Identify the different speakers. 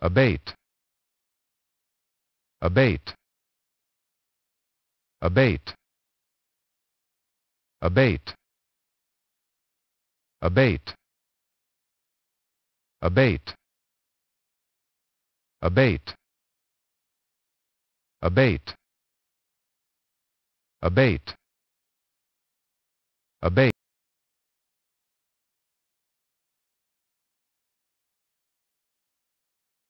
Speaker 1: abate abate abate abate abate abate abate abate abate abate